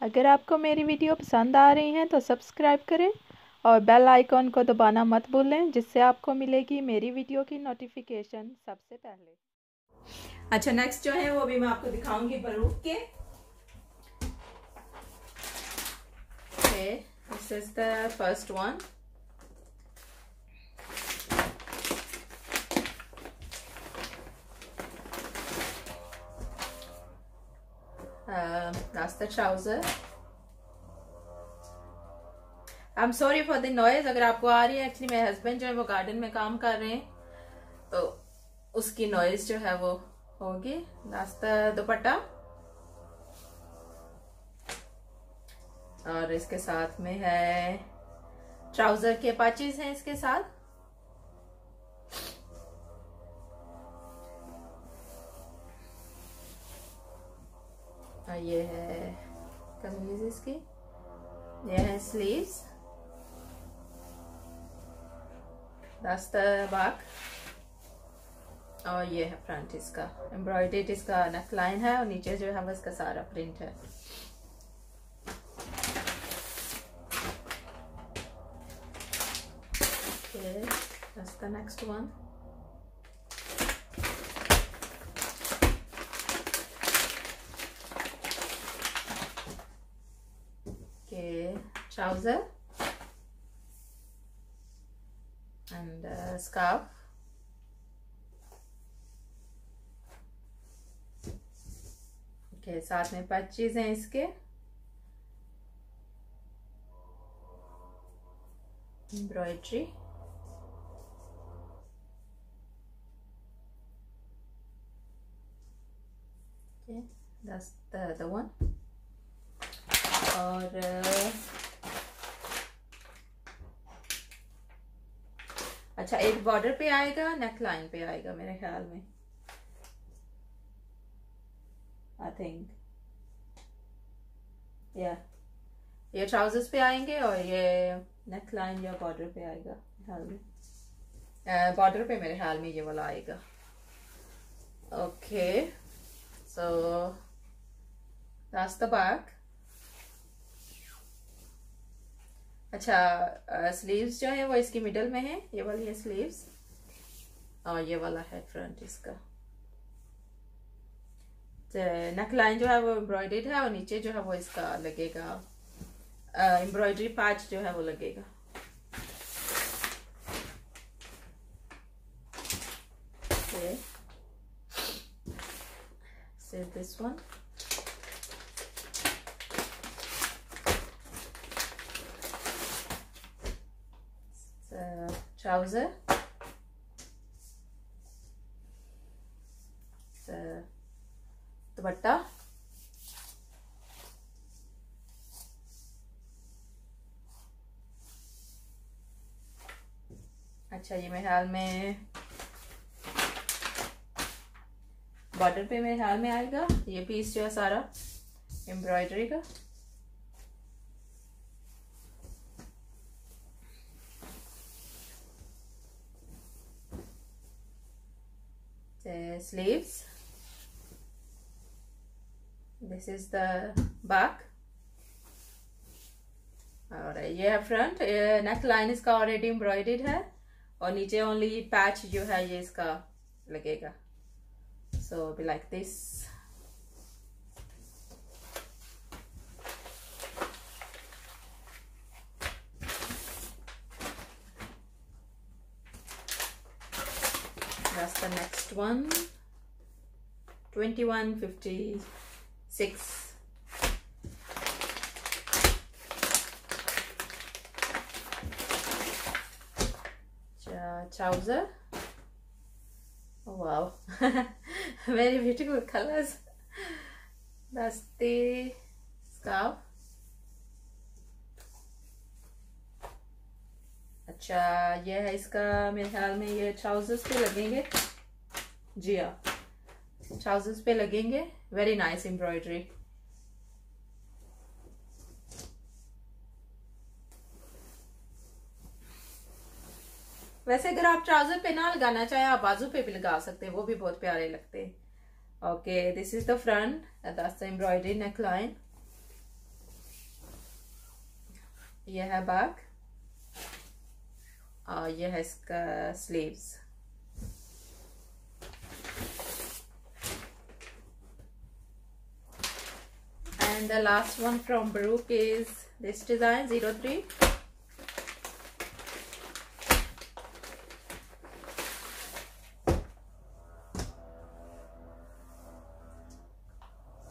अगर आपको मेरी वीडियो पसंद आ रही हैं तो सब्सक्राइब करें और बेल आइकॉन को दबाना मत भूलें, जिससे आपको मिलेगी मेरी वीडियो की नोटिफिकेशन सबसे पहले। अच्छा नेक्स्ट जो है वो भी मैं आपको दिखाऊँगी बरूक के। First one uh, that's the trouser. I am sorry for the noise अगर आपको आ रही है एक्चुअली मेरे हस्बैंड जो है वो गार्डन में काम कर रहे हैं तो उसकी नॉइज़ जो है वो होगी। नाश्ता दुपट्टा। और इसके साथ में है ट्राउज़र के पाचेज हैं इसके साथ। ये है कमीज इसकी। ये है स्लीव्स रास्ता बैक। और ये है फ्रंट इसका। एम्ब्रॉयडेड इसका नेक लाइन है और नीचे जो है इसका सारा प्रिंट है। Okay, that's the trouser and uh, scarf okay, साथ में पैचेज हैं इसके embroidery okay that's the other one और uh, अच्छा एक बॉर्डर पे आएगा नेक लाइन पे आएगा मेरे ख्याल में। आई थिंक या ये ट्राउजर्स पे आएँगे और ये नेक लाइन या बॉर्डर पे आएगा ख्याल में। बॉर्डर पे मेरे ख्याल में ये वाला आएगा। Okay so that's the back. अच्छा स्लीव्स जो है वो इसकी मिडल में है? ये वाली है स्लीव्स और ये वाला है फ्रंट इसका। नेक तो जो है वो एम्ब्रॉयडेड है और नीचे जो है वो इसका लगेगा एम्ब्रॉयडरी पार्ट जो है वो लगेगा। This one trouser. दुपट्टा अच्छा ये मेरे ख्याल में बॉर्डर पे मेरे ख्याल में आएगा। ये पीस जो है सारा एम्ब्रॉयडरी का। Sleeves. This is the back. और ये है फ्रंट नेक लाइन इसका ऑलरेडी एम्ब्रॉयडेड है और नीचे ओनली पैच जो है ये इसका लगेगा so be like this that's the next one. 2156 trouser oh wow very beautiful colors that's the scarf अच्छा ये है इसका मेरे ख्याल में ये ट्राउजर्स पे लगेंगे जी हाँ ट्राउजर्स पे लगेंगे। वेरी नाइस एम्ब्रॉयडरी वैसे अगर आप ट्राउज़र पे ना लगाना चाहे, आप बाजू पे भी लगा सकते हैं। वो भी बहुत प्यारे लगते हैं। Okay this is the front that's the embroidery neck line ये है बैक और यह है इसका sleeves and the last one from Baruch is this design 03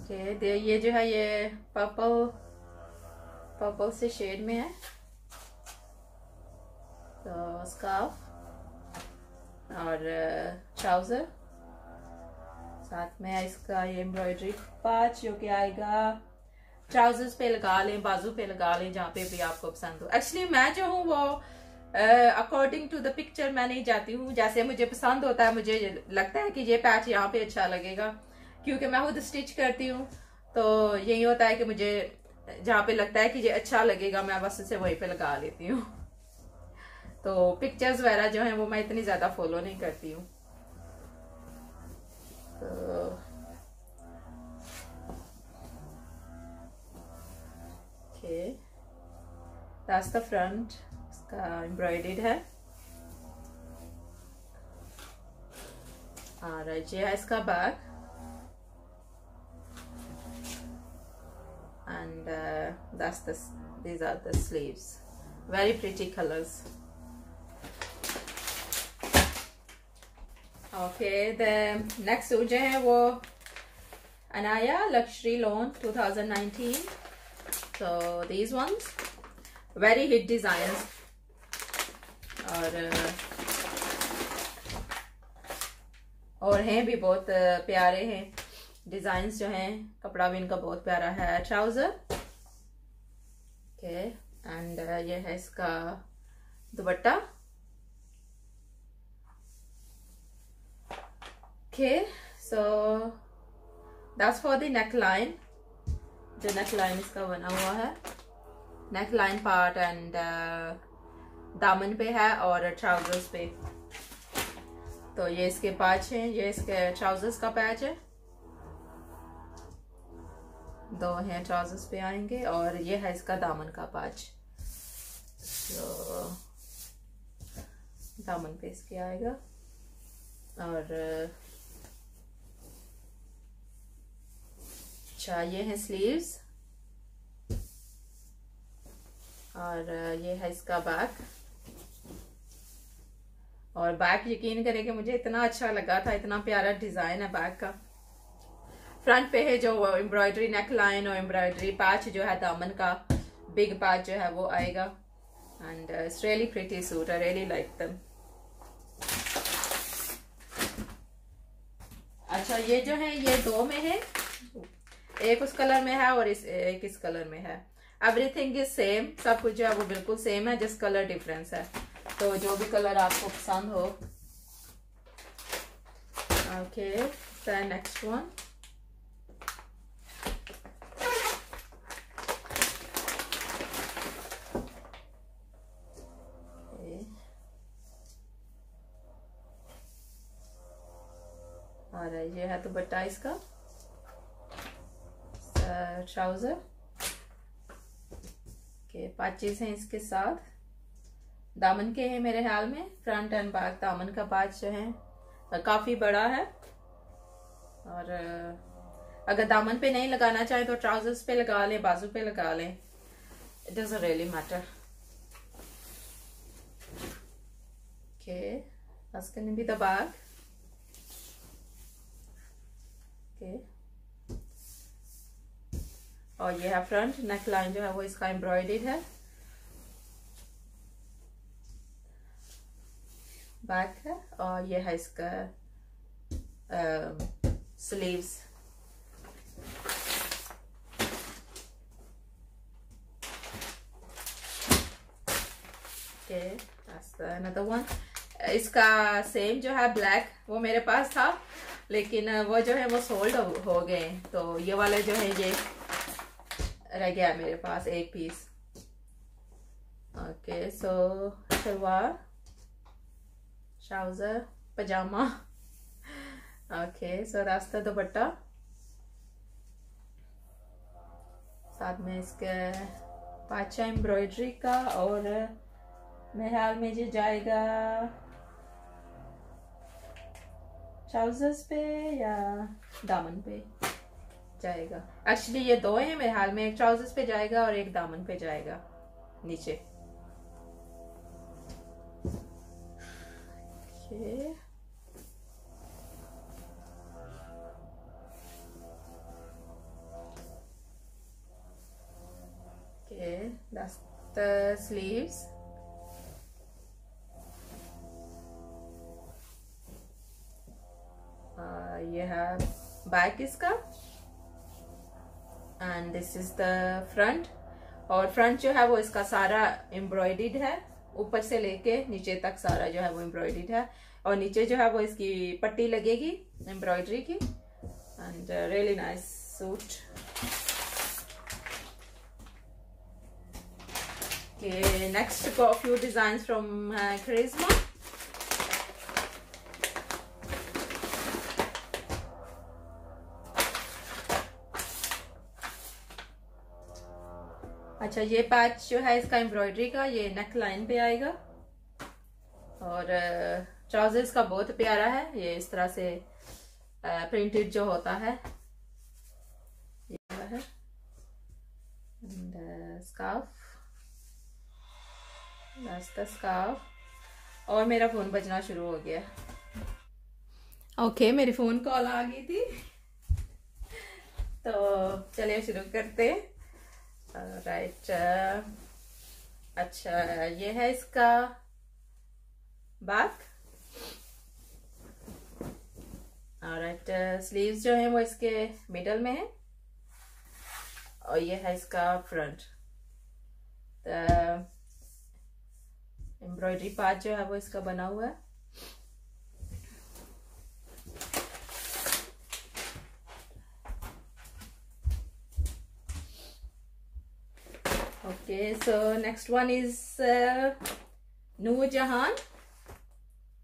okay, ये जो है ये पर्पल पर्पल से शेड में है। तो स्कार्फ और ट्राउज़र साथ में इसका ये एम्ब्रॉयडरी पाच जो कि आएगा ट्राउजर्स पे लगा लें, बाजू पे लगा लें जहाँ पे भी आपको पसंद हो। एक्चुअली मैं जो हूँ वो अकॉर्डिंग टू द पिक्चर मैं नहीं जाती हूँ। जैसे मुझे पसंद होता है, मुझे लगता है कि ये पैच यहाँ पे अच्छा लगेगा, क्योंकि मैं खुद स्टिच करती हूँ। तो यही होता है कि मुझे जहाँ पे लगता है कि ये अच्छा लगेगा, मैं बस उसे वहीं पे लगा लेती हूँ। तो पिक्चर्स वगैरह जो है वो मैं इतनी ज़्यादा फॉलो नहीं करती हूँ। तो देखिए रास्ता फ्रंट इसका एम्ब्रॉयडेड है। और ये है इसका back and this this these are the sleeves very pretty colours okay the next जो है वो Anaya luxury lawn 2019 so, these ones. Very hit designs. और और हैं भी बहुत प्यारे हैं। डिजाइन्स जो हैं, कपड़ा भी इनका बहुत प्यारा है ट्राउज़र ओके एंड ये है इसका dupatta. Okay so that's for the neck line जो नेक लाइन इसका बना हुआ है नेक लाइन पार्ट एंड दामन पे है और ट्राउजर्स पे। तो ये इसके पैच हैं, ये इसके ट्राउजर्स का पैच है। दो हैं ट्राउजर्स पे आएँगे और ये है इसका दामन का पैच तो दामन पे इसके आएगा और अच्छा ये है स्लीव्स और ये है इसका बैक और बैक यकीन करें कि मुझे इतना अच्छा लगा था, इतना प्यारा डिज़ाइन है बैक का। फ्रंट पे है जो एम्ब्रॉयडरी नेक लाइन और एम्ब्रॉयडरी पैच जो है दामन का बिग पैच जो है वो आएगा। And it's really pretty suit I really like दम अच्छा ये जो है, ये दो में है। एक उस कलर में है और इस एक इस कलर में है। एवरीथिंग इज़ सेम सब कुछ जो है वो बिल्कुल सेम है जिस कलर डिफरेंस है। तो जो भी कलर आपको पसंद हो। ओके नेक्स्ट वन ये है तो बट्टा इसका। ट्राउज़र। के पाचेस हैं इसके साथ। दामन के हैं मेरे ख्याल में फ्रंट एंड बैक दामन का पाच जो है काफ़ी बड़ा है। और अगर दामन पे नहीं लगाना चाहे तो ट्राउजर्स पे लगा लें, बाजू पे लगा लें। It does really matter okay the bag okay और ये है फ्रंट नेक लाइन जो है वो इसका एम्ब्रॉयडेड है। बैक है और ये है इसका स्लीव्स इसका सेम जो है ब्लैक वो मेरे पास था, लेकिन वो जो है वो सोल्ड हो गए। तो ये वाले जो है ये रह गया मेरे पास एक piece okay so shalwar trouser pyjama okay so रास्ता दुपट्टा। साथ में इसके पाचा एम्ब्रॉयडरी का और मेरे में जो जाएगा ट्राउजर्स पे या दामन पे। जाएगा। एक्चुअली ये दो हैं मेरे हाल में। एक ट्राउजर्स पे जाएगा और एक दामन पे जाएगा। नीचे। okay. okay that's the sleeves and this is the front और फ्रंट जो है वो इसका सारा एम्ब्रॉयड है। ऊपर से लेके नीचे तक सारा जो है वो एम्ब्रॉयड है। और नीचे जो है वो इसकी पट्टी लगेगी एम्ब्रॉयडरी की। And really nice suit next few design from Karishma अच्छा ये पैच जो है इसका एम्ब्रॉयडरी का ये नेक लाइन पे आएगा। और ट्राउजर्स का बहुत प्यारा है। ये इस तरह से प्रिंटेड जो होता है। ये है। स्कार्फ स्कार्फ और मेरा फ़ोन बजना शुरू हो गया। ओके okay, मेरी फ़ोन कॉल आ गई थी। तो चलिए शुरू करते हैं। राइट अच्छा ये है इसका बैक राइट स्लीव्स जो है वो इसके मिडल में है, और ये है इसका फ्रंट एम्ब्रॉयडरी पार्ट जो है वो इसका बना हुआ है। Okay so next one is Noor Jahan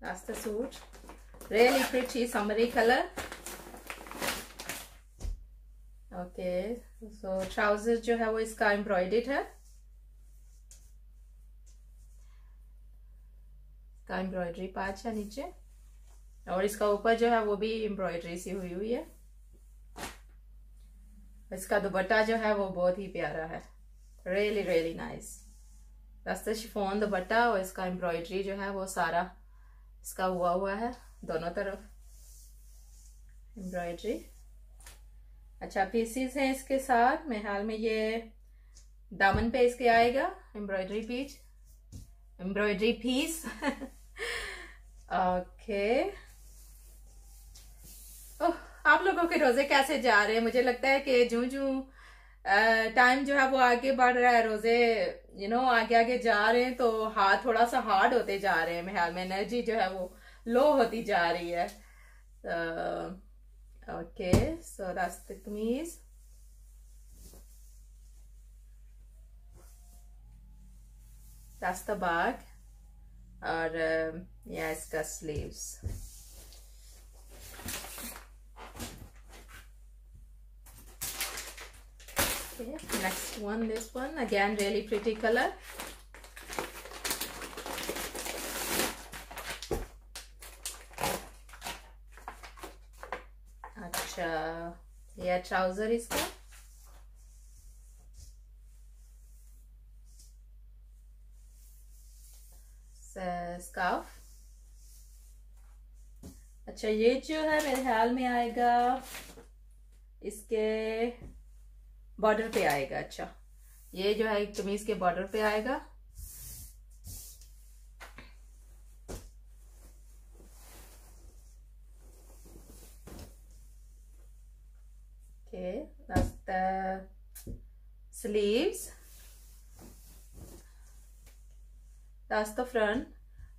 suit really pretty summery colour okay so trouser जो है वो इसका एम्ब्रॉयडेड है। का एम्ब्रॉयडरी पाच है नीचे। और इसका ऊपर जो है वो भी एम्ब्रॉयडरी सी हुई हुई है। इसका दुपट्टा जो है वो बहुत ही प्यारा है। रियली रियली नाइस रास्ते शिफोन दुपट्टा और इसका एम्ब्रॉयडरी जो है, वो सारा इसका हुआ हुआ है, दोनों तरफ़। एम्ब्रॉयडरी अच्छा पीसीस हैं इसके साथ। मेरे हाल में ये दामन पे इसके आएगा embroidery piece embroidery piece okay oh, आप लोगों के रोज़े कैसे जा रहे हैं? मुझे लगता है कि जू जू टाइम जो है वो आगे बढ़ रहा है, रोज़े यू नो आगे आगे जा रहे हैं तो हाथ थोड़ा सा हार्ड होते जा रहे हैं ख्याल में एनर्जी जो है वो लो होती जा रही है। ओके सो द कमीज that's और या इसका sleeves okay next one this one again really pretty color अच्छा यह ट्राउज़र इसका स्कार्फ अच्छा ये जो है मेरे ख्याल में आएगा इसके बॉर्डर पे आएगा अच्छा। ये जो है कमीज के बॉर्डर पे आएगा। that's the sleeves front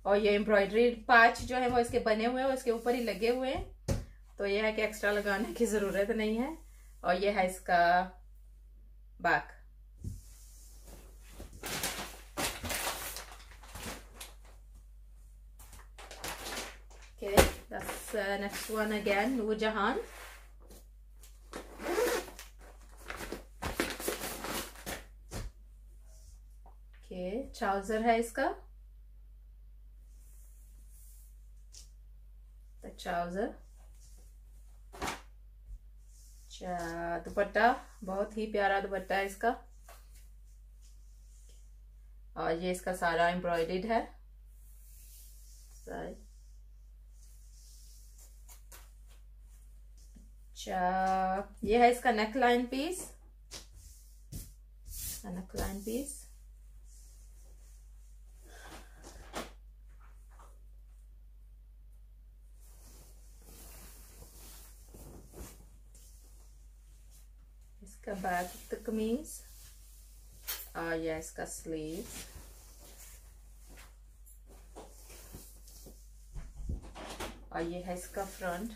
और ये एम्ब्रॉयडरी पाच जो है, वो इसके बने हुए हैं इसके ऊपर ही लगे हुए हैं। तो ये है कि एक्स्ट्रा लगाने की ज़रूरत नहीं है। और ये है इसका back. Okay, that's uh, next one again, Noor Jahan. Okay trouser है इसका ट्राउजर अच्छा दुपट्टा, बहुत ही प्यारा दुपट्टा है इसका। और ये इसका सारा एम्ब्रॉयडेड है। अच्छा ये है इसका neck line piece neck line piece इसका बैक द कमीज। और यह इसका स्लीव और ये है इसका फ्रंट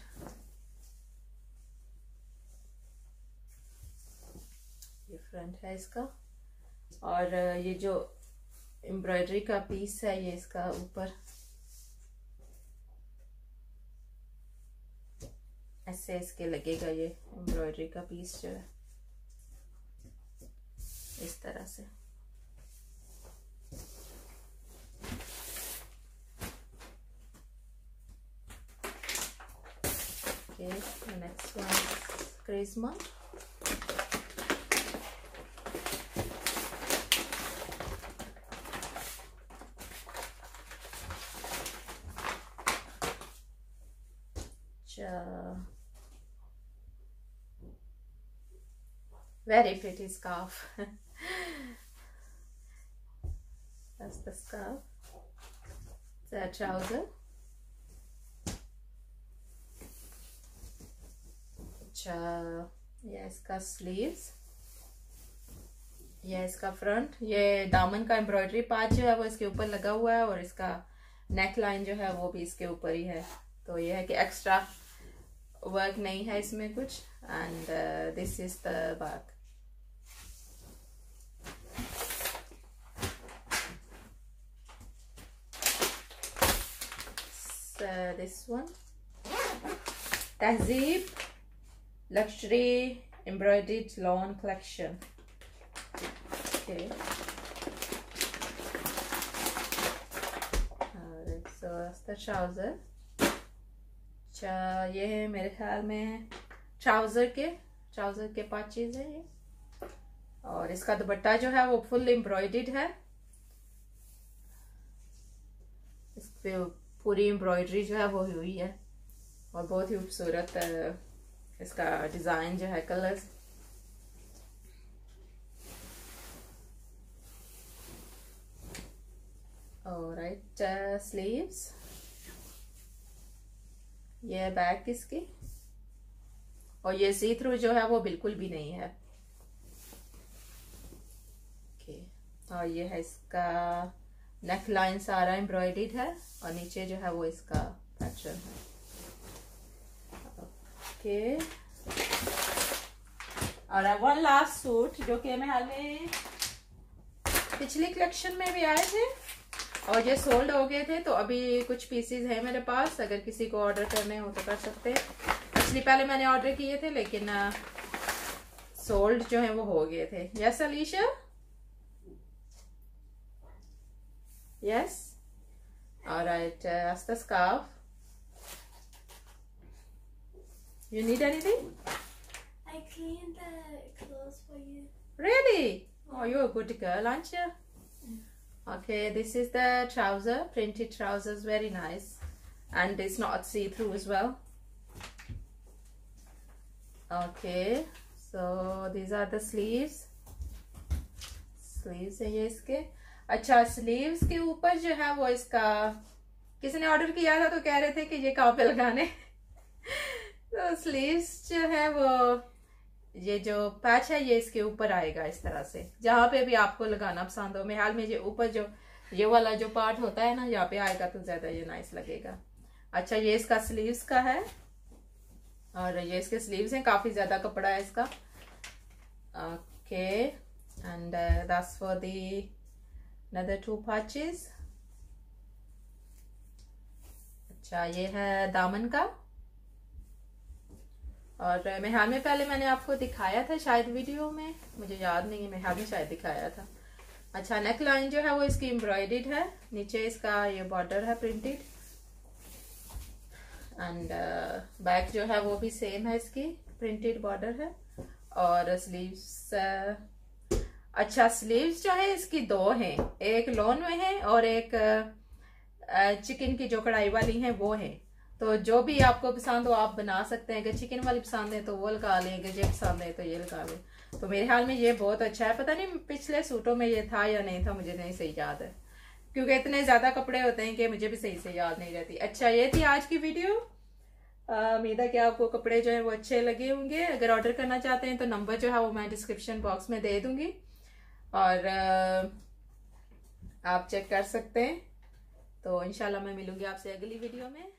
ये फ्रंट है इसका। और ये जो एम्ब्रॉयडरी का पीस है, ये इसका ऊपर। ऐसे इसके लगेगा ये एम्ब्रॉयडरी का पीस जो है। इस तरह से Okay, the next one is Charisma. Very pretty scarf. Scarf. The trouser. अच्छा ये इसका स्लीव्स ये इसका फ्रंट ये दामन का एम्ब्रॉयडरी पार्ट जो है वो इसके ऊपर लगा हुआ है और इसका नेक लाइन जो है वो भी इसके ऊपर ही है तो ये है कि एक्स्ट्रा वर्क नहीं है इसमें कुछ and this is the back this one Tahzeeb luxury embroidered lawn collection okay the trouser अच्छा ये है मेरे ख्याल में ट्राउज़र के ट्राउज़र के पाचेज है ये और इसका दुपट्टा जो है वो फुल एम्ब्रॉयडेड है इस पे पूरी एम्ब्रॉयडरी जो है वो हुई है। और बहुत ही खूबसूरत इसका डिज़ाइन जो है कलर्स राइट स्लीव्स ये बैक किसकी और ये सी थ्रू जो है वो बिल्कुल भी नहीं है। ओके और ये है इसका नेक लाइन सारा एम्ब्रॉयडेड है और नीचे जो है वो इसका पैटर्न है। ओके और वन लास्ट सूट जो कि मैं हाल पिछली कलेक्शन में भी आए थे और ये सोल्ड हो गए थे तो अभी कुछ पीसीज है मेरे पास, अगर किसी को ऑर्डर करने हो तो कर सकते हैं। पिछली पहले मैंने ऑर्डर किए थे, लेकिन सोल्ड जो है वो हो गए थे। Yes Alisha Yes? Alright, uh, that's the scarf. You need anything? I cleaned the clothes for you. Really? Oh, you're a good girl, aren't you? Mm. Okay, this is the trouser, printed trousers, very nice. And it's not see-through as well. Okay, so these are the sleeves. Sleeves, yes, okay. अच्छा sleeves के ऊपर जो है वो इसका, किसी ने order किया था तो कह रहे थे कि ये कहाँ पे लगाने तो स्लीव्स जो है वो, ये जो पैच है, ये इसके ऊपर आएगा इस तरह से। जहाँ पे भी आपको लगाना पसंद हो। मैं हाल में ये ऊपर जो, ये वाला जो पार्ट होता है ना, यहाँ पे आएगा तो ज़्यादा ये नाइस लगेगा। अच्छा ये इसका स्लीव्स का है। और ये इसके स्लीव्स हैं, काफ़ी ज़्यादा कपड़ा है इसका। Okay and that's for the other two patches अच्छा ये है दामन का। और मेहाल में पहले मैंने आपको दिखाया था शायद वीडियो में। मुझे याद नहीं है मेहाल में शायद दिखाया था। अच्छा नेक लाइन जो है वो इसकी एम्ब्रॉयडेड है। नीचे इसका ये बॉर्डर है प्रिंटेड एंड बैक जो है वो भी सेम है इसकी। प्रिंटेड बॉर्डर है। और स्लीव्स uh, अच्छा स्लीव्स जो है, इसकी दो हैं। एक लोन में है और एक चिकन की जो कढ़ाई वाली है, वो है। तो जो भी आपको पसंद हो, आप बना सकते हैं। अगर चिकन वाली पसंद है तो वो लगा लें। अगर ये पसंद है तो ये लगा लें। तो मेरे ख्याल में ये बहुत अच्छा है। पता नहीं, पिछले सूटों में ये था या नहीं था, मुझे नहीं सही याद है। क्योंकि इतने ज़्यादा कपड़े होते हैं कि मुझे भी सही से याद नहीं रहती। अच्छा ये थी आज की वीडियो। उम्मीद है कि आपको कपड़े जो है, वो अच्छे लगे होंगे। अगर ऑर्डर करना चाहते हैं तो नंबर जो है, वो मैं डिस्क्रिप्शन बॉक्स में दे दूँगी। और आप चेक कर सकते हैं। तो इनशाला मैं मिलूँगी आपसे अगली वीडियो में।